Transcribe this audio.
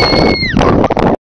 Thank you.